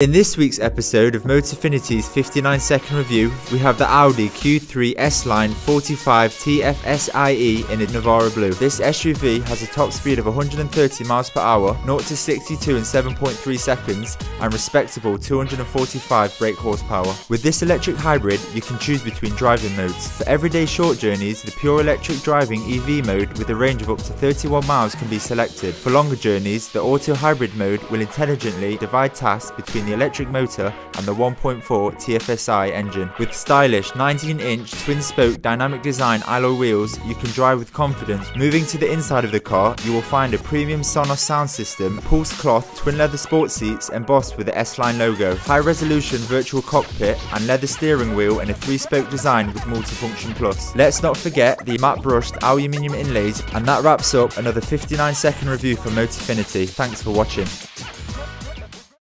In this week's episode of Motorfinity's 59 second review, we have the Audi Q3 S-Line 45 TFSIe in a Navarra Blue. This SUV has a top speed of 130 miles per hour, 0 to 62 in 7.3 seconds, and respectable 245 brake horsepower. With this electric hybrid, you can choose between driving modes. For everyday short journeys, the pure electric driving EV mode with a range of up to 31 miles can be selected. For longer journeys, the auto hybrid mode will intelligently divide tasks between the electric motor and the 1.4 TFSI engine. With stylish 19-inch twin-spoke dynamic design alloy wheels, you can drive with confidence. Moving to the inside of the car, you will find a premium Sonos sound system, pulse cloth, twin leather sports seats embossed with the S-Line logo, high-resolution virtual cockpit and leather steering wheel in a three-spoke design with multifunction plus. Let's not forget the matte brushed aluminium inlays and that wraps up another 59 second review for Motorfinity. Thanks for watching.